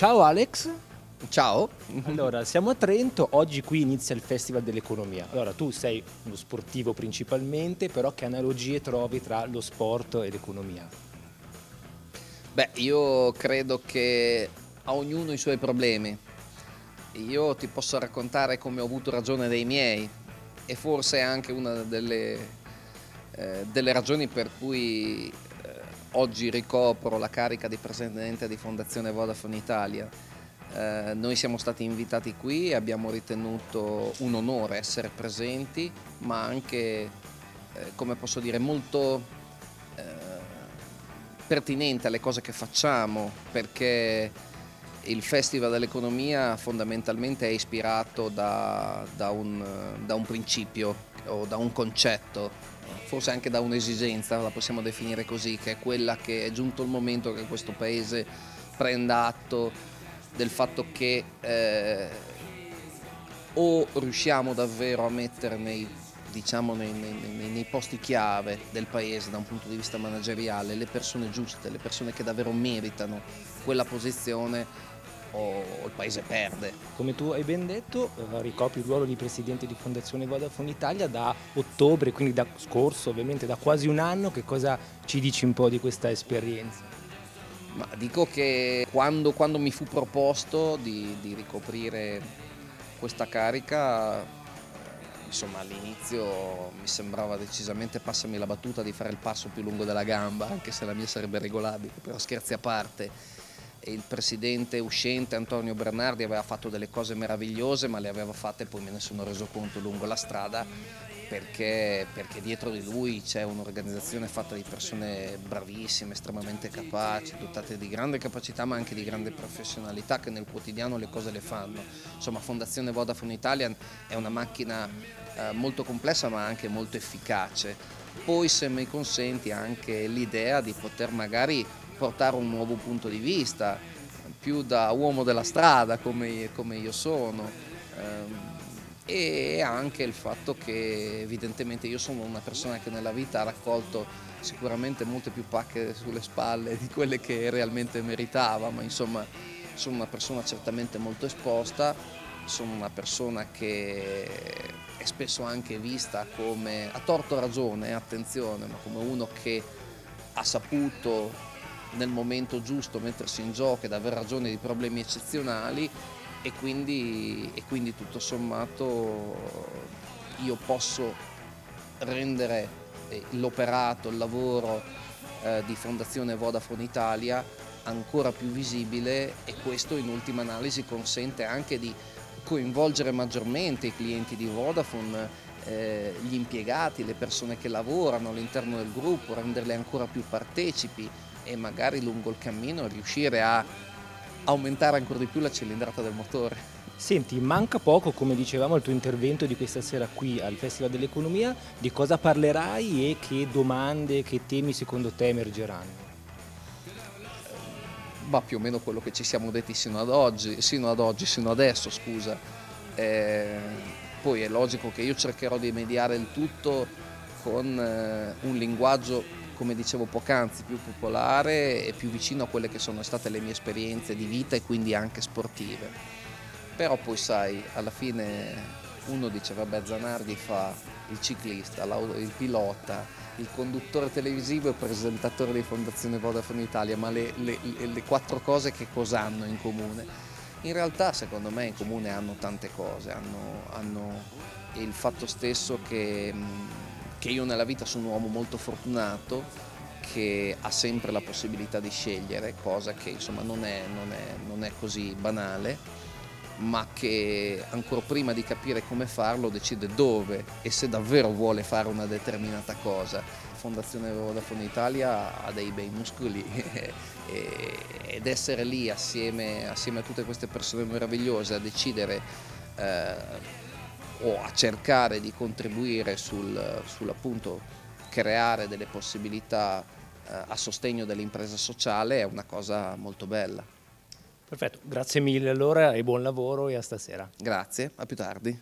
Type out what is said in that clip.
Ciao Alex. Ciao. Allora, siamo a Trento, oggi qui inizia il Festival dell'Economia. Allora, tu sei uno sportivo principalmente, però che analogie trovi tra lo sport e l'economia? Beh, io credo che a ognuno i suoi problemi. Io ti posso raccontare come ho avuto ragione dei miei e forse anche una delle, eh, delle ragioni per cui oggi ricopro la carica di presidente di Fondazione Vodafone Italia. Eh, noi siamo stati invitati qui e abbiamo ritenuto un onore essere presenti, ma anche, eh, come posso dire, molto eh, pertinente alle cose che facciamo, perché il Festival dell'Economia fondamentalmente è ispirato da, da, un, da un principio o da un concetto, forse anche da un'esigenza, la possiamo definire così, che è quella che è giunto il momento che questo Paese prenda atto del fatto che eh, o riusciamo davvero a mettere nei, diciamo, nei, nei, nei, posti chiave del paese da un punto di vista manageriale le persone giuste, le persone che davvero meritano quella posizione o il paese perde. Come tu hai ben detto, eh, ricopri il ruolo di presidente di Fondazione Vodafone Italia da ottobre, quindi da scorso, ovviamente da quasi un anno. Che cosa ci dici un po' di questa esperienza? Ma dico che quando, quando mi fu proposto di, di, ricoprire questa carica, insomma all'inizio mi sembrava decisamente, passami la battuta, di fare il passo più lungo della gamba, anche se la mia sarebbe regolabile, però scherzi a parte. E il presidente uscente Antonio Bernardi aveva fatto delle cose meravigliose, ma le aveva fatte, poi me ne sono reso conto lungo la strada, perché, perché dietro di lui c'è un'organizzazione fatta di persone bravissime, estremamente capaci, dotate di grande capacità ma anche di grande professionalità che nel quotidiano le cose le fanno. Insomma Fondazione Vodafone Italia è una macchina eh, molto complessa ma anche molto efficace. Poi se mi consenti anche l'idea di poter magari portare un nuovo punto di vista, più da uomo della strada come, come io sono. Eh, e anche il fatto che evidentemente io sono una persona che nella vita ha raccolto sicuramente molte più pacche sulle spalle di quelle che realmente meritava, ma insomma sono una persona certamente molto esposta, sono una persona che è spesso anche vista come, a torto ragione, attenzione, ma come uno che ha saputo nel momento giusto mettersi in gioco ed aver ragione di problemi eccezionali e quindi, e quindi tutto sommato io posso rendere eh, l'operato, il lavoro eh, di Fondazione Vodafone Italia ancora più visibile e questo in ultima analisi consente anche di coinvolgere maggiormente i clienti di Vodafone, eh, gli impiegati, le persone che lavorano all'interno del gruppo, renderle ancora più partecipi e magari lungo il cammino riuscire a aumentare ancora di più la cilindrata del motore. Senti, manca poco, come dicevamo, il tuo intervento di questa sera qui al Festival dell'Economia. Di cosa parlerai e che domande, che temi secondo te emergeranno? Ma più o meno quello che ci siamo detti sino ad oggi, sino ad oggi, sino adesso, scusa. Eh, poi è logico che io cercherò di mediare il tutto con eh, un linguaggio come dicevo poc'anzi, più popolare e più vicino a quelle che sono state le mie esperienze di vita e quindi anche sportive. Però poi sai, alla fine uno dice vabbè Zanardi fa il ciclista, il pilota, il conduttore televisivo e presentatore di Fondazione Vodafone Italia, ma le, le, le quattro cose che cosa hanno in comune? In realtà secondo me in comune hanno tante cose, hanno, hanno il fatto stesso che che io nella vita sono un uomo molto fortunato che ha sempre la possibilità di scegliere, cosa che insomma non è, non è, non è così banale, ma che ancora prima di capire come farlo decide dove e se davvero vuole fare una determinata cosa. Fondazione Vodafone Italia ha dei bei muscoli ed essere lì assieme, assieme, a tutte queste persone meravigliose a decidere eh, o a cercare di contribuire sul, sul appunto creare delle possibilità eh, a sostegno dell'impresa sociale è una cosa molto bella. Perfetto, grazie mille allora e buon lavoro e a stasera. Grazie, a più tardi.